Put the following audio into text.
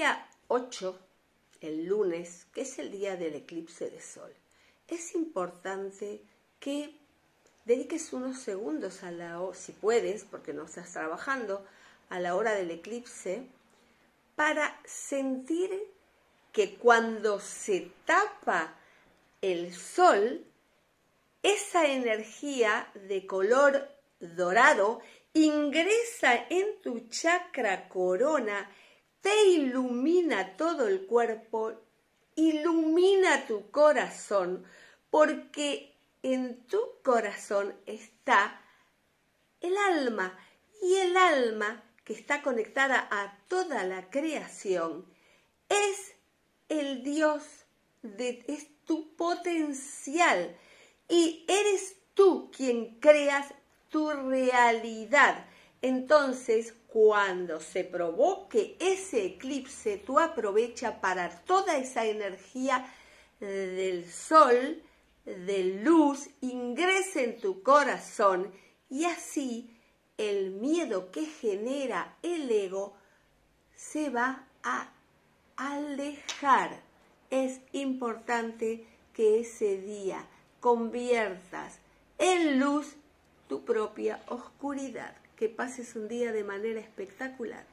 día 8, el lunes, que es el día del eclipse de sol, es importante que dediques unos segundos a la si puedes, porque no estás trabajando, a la hora del eclipse, para sentir que cuando se tapa el sol, esa energía de color dorado ingresa en tu chakra corona, te ilumina todo el cuerpo, ilumina tu corazón, porque en tu corazón está el alma y el alma que está conectada a toda la creación es el Dios, de, es tu potencial y eres tú quien creas tu realidad. Entonces, cuando se provoque ese eclipse, tú aprovecha para toda esa energía del sol, de luz, ingrese en tu corazón y así el miedo que genera el ego se va a alejar. Es importante que ese día conviertas en luz tu propia oscuridad. Que pases un día de manera espectacular.